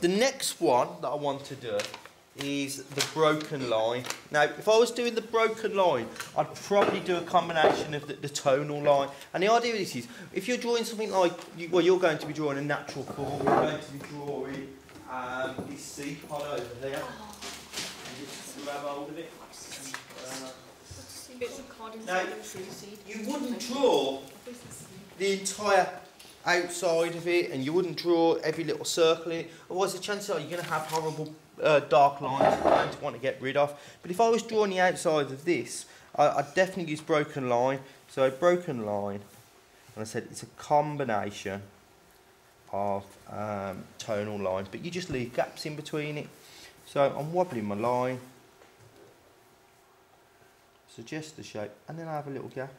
the next one that I want to do is the broken line. Now, if I was doing the broken line, I'd probably do a combination of the, the tonal line. And the idea of this is, if you're drawing something like, you, well, you're going to be drawing a natural form, you're going to be drawing um, this seed pod over there. And just grab hold of it. Uh, now, you wouldn't draw the entire outside of it and you wouldn't draw every little circle in it. Otherwise, the chances are you're going to have horrible uh, dark lines you're going to want to get rid of. But if I was drawing the outside of this, I, I'd definitely use broken line. So a broken line, and I said it's a combination of um, tonal lines, but you just leave gaps in between it. So I'm wobbling my line, suggest the shape, and then I have a little gap.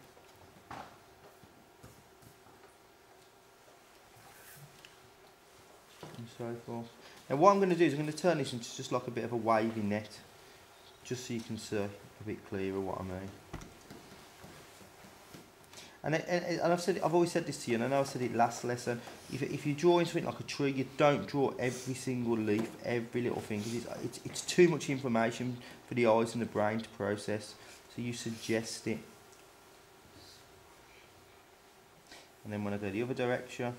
So forth. Now what I'm going to do is I'm going to turn this into just like a bit of a wavy net, just so you can see a bit clearer what I mean. And, and, and I've said I've always said this to you, and I know I said it last lesson. If, if you're drawing something like a tree, you don't draw every single leaf, every little thing. It's, it's, it's too much information for the eyes and the brain to process. So you suggest it. And then when I go the other direction,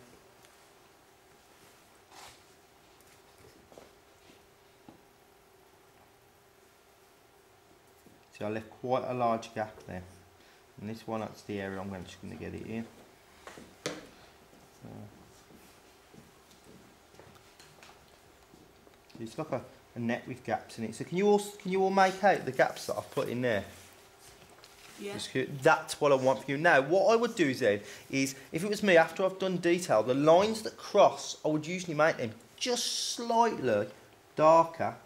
See, I left quite a large gap there. And this one, that's the area I'm just going to get it in. So, it's like a, a net with gaps in it. So can you all can you all make out the gaps that I've put in there? Yeah. That's what I want for you. Now, what I would do then is, if it was me, after I've done detail, the lines that cross, I would usually make them just slightly darker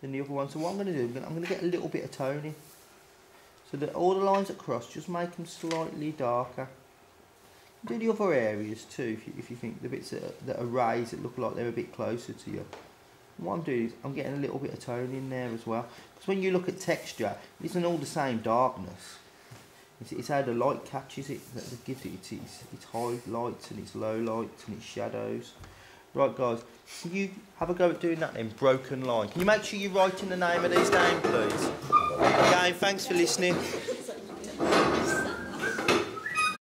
than the other one. So what I'm going to do, I'm going to get a little bit of toning. So that all the lines across, just make them slightly darker. Do the other areas too, if you, if you think the bits that are, that are raised that look like they're a bit closer to you. What I'm doing is I'm getting a little bit of tone in there as well. Because when you look at texture, it isn't all the same darkness. It's, it's how the light catches it that, gives it its, its high lights and its low lights and its shadows. Right guys, can you have a go at doing that then, broken line? Can you make sure you're writing the name of these down please? Again, thanks for listening.